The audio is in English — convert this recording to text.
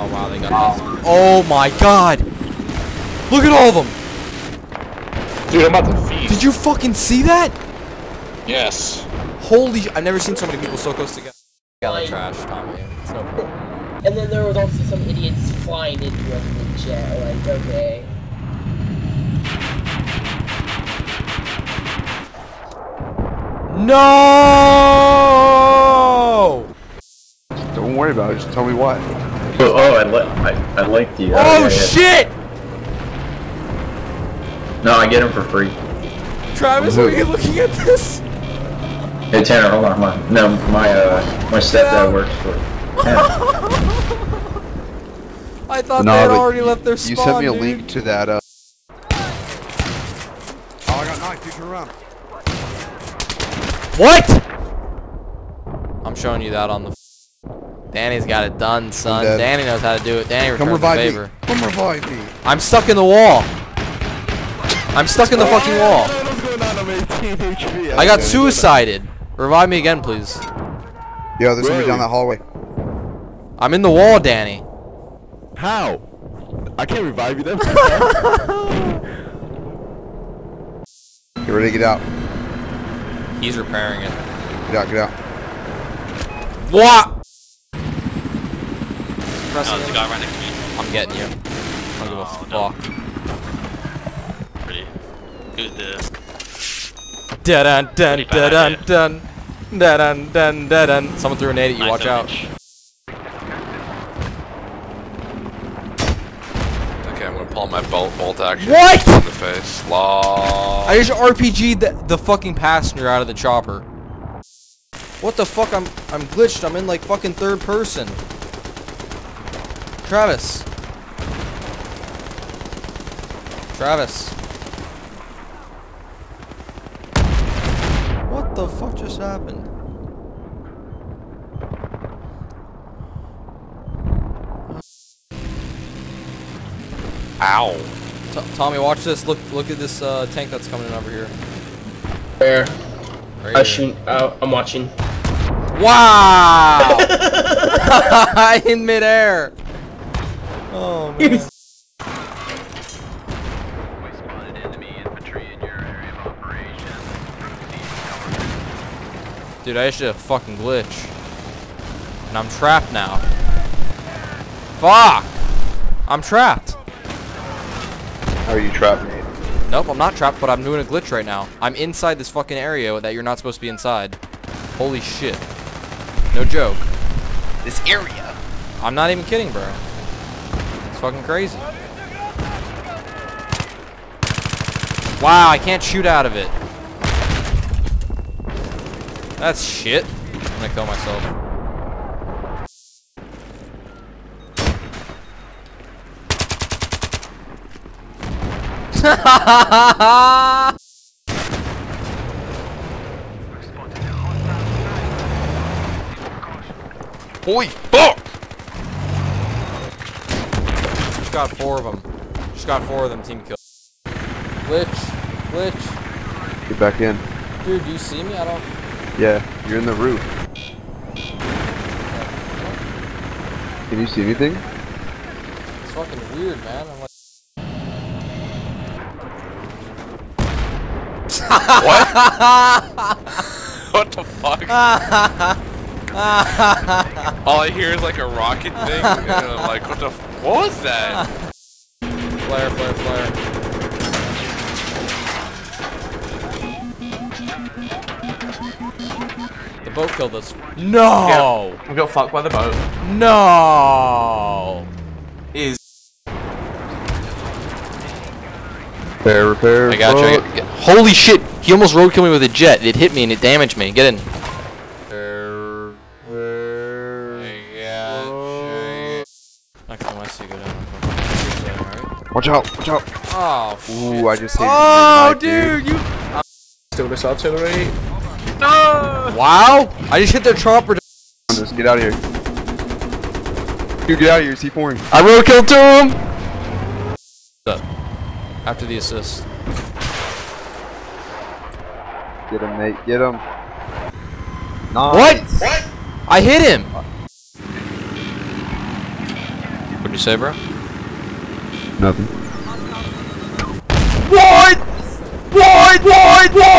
Oh wow, they got oh. this. Oh my god! Look at all of them! Dude, I'm about to feast. Did you fucking see that? Yes. Holy! I've never seen so many people so close together. Got the trash, Tommy. It's no problem. And then there was also some idiots flying into us in the jet. Like, okay. No! Don't worry about it. Just tell me why. Oh, oh I, li I, I like the. Uh, Oh yeah, yeah. shit! No, I get him for free. Travis, are you looking at this? Hey Tanner, hold on, hold on. No, my uh, my stepdad works for. Tanner. I thought No, they had but already left their spawn. You sent me a dude. link to that. Uh... Oh, I got knifed. You can run. What? I'm showing you that on the. Danny's got it done, son. Danny knows how to do it. Danny Come returns the revive favor. me. Come revive me. I'm stuck in the wall. I'm stuck in the fucking oh, wall. I got suicided. Revive me again, please. Yo, there's somebody down that hallway. I'm in the wall, Danny. How? I can't revive you then. Get ready to get out. He's repairing it. Get out. Get out. What? No, oh, there's a guy right next to me. I'm getting you. I don't give a Oh, no. fuck. Pretty. Who's this? Dun dun dun Pretty bad dun idea. dun dun dun dun dun dun. Someone threw a nade at you. Nice Watch out. image. Okay, I'm gonna pull my bolt bolt action. What? In the face. Law. I just RPG'd the, the fucking passenger out of the chopper. What the fuck? I'm I'm glitched. I'm in like fucking third person. Travis. Travis. What the fuck just happened? Ow. T Tommy, watch this. Look look at this uh, tank that's coming in over here. Where? Right I here. shoot. Uh, I'm watching. Wow! in midair. Oh man. Dude, I just did a fucking glitch. And I'm trapped now. Fuck! I'm trapped. How are you trapped, mate? Nope, I'm not trapped, but I'm doing a glitch right now. I'm inside this fucking area that you're not supposed to be inside. Holy shit. No joke. This area. I'm not even kidding, bro. It's fucking crazy. Wow, I can't shoot out of it. That's shit. I'm gonna kill myself. Holy fuck! Just got four of them. Just got four of them team kill. Glitch. Glitch. Get back in. Dude, do you see me? I don't... Yeah, you're in the roof. Can you see anything? It's fucking weird, man. I'm like... What what the fuck? All I hear is like a rocket thing, and I'm like, what the? F what was that? Flare, flare, flare. The boat killed us. No! we got fucked by the boat. No! Is Repair, repair. I got you. I got, get- Holy shit! He almost road killed me with a jet. It hit me and it damaged me. Get in. Watch out, watch out. Oh, shit. Ooh, I just hit Oh, you. dude, you. still this artillery. No. Wow! I just hit their chopper. Just get out of here. Dude, get out of here. Is he pouring? I road kill two of them. After the assist. Get him, mate. Get him. Nice. What? I hit him. What'd you say, bro? Nothing. Wide! Wide! Wide! Wide!